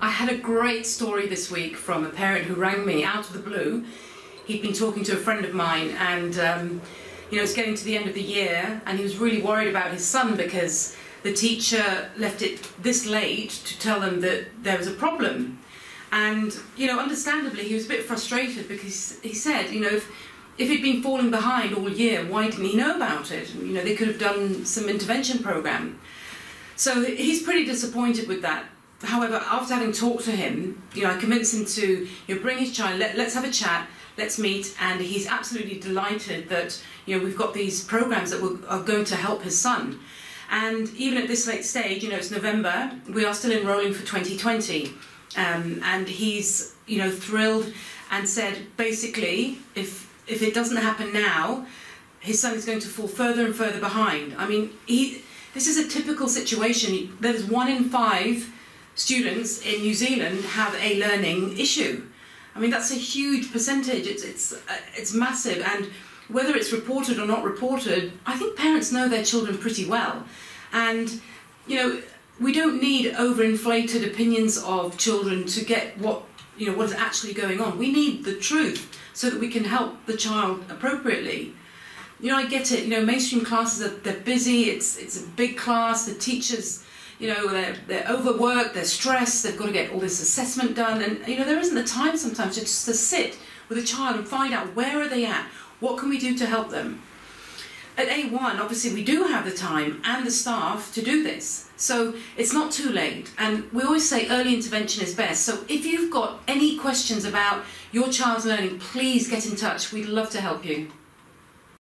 I had a great story this week from a parent who rang me out of the blue. He'd been talking to a friend of mine, and um, you know, it's getting to the end of the year, and he was really worried about his son because the teacher left it this late to tell them that there was a problem. And you know, understandably, he was a bit frustrated because he said, you know, if if he'd been falling behind all year, why didn't he know about it? You know, they could have done some intervention program. So he's pretty disappointed with that. However, after having talked to him, you know, I convinced him to you know, bring his child, let, let's have a chat, let's meet, and he's absolutely delighted that you know we've got these programs that are going to help his son. And even at this late stage, you know, it's November, we are still enrolling for 2020. Um, and he's, you know, thrilled and said, basically, if if it doesn't happen now, his son is going to fall further and further behind. I mean, he this is a typical situation. There's one in five students in New Zealand have a learning issue. I mean, that's a huge percentage. It's, it's, uh, it's massive. And whether it's reported or not reported, I think parents know their children pretty well. And, you know, we don't need overinflated opinions of children to get what, you know, what is actually going on. We need the truth so that we can help the child appropriately you know, I get it. You know, mainstream classes are they're busy. It's it's a big class. The teachers, you know, they're they're overworked. They're stressed. They've got to get all this assessment done, and you know, there isn't the time sometimes just to sit with a child and find out where are they at. What can we do to help them? At A1, obviously, we do have the time and the staff to do this. So it's not too late. And we always say early intervention is best. So if you've got any questions about your child's learning, please get in touch. We'd love to help you.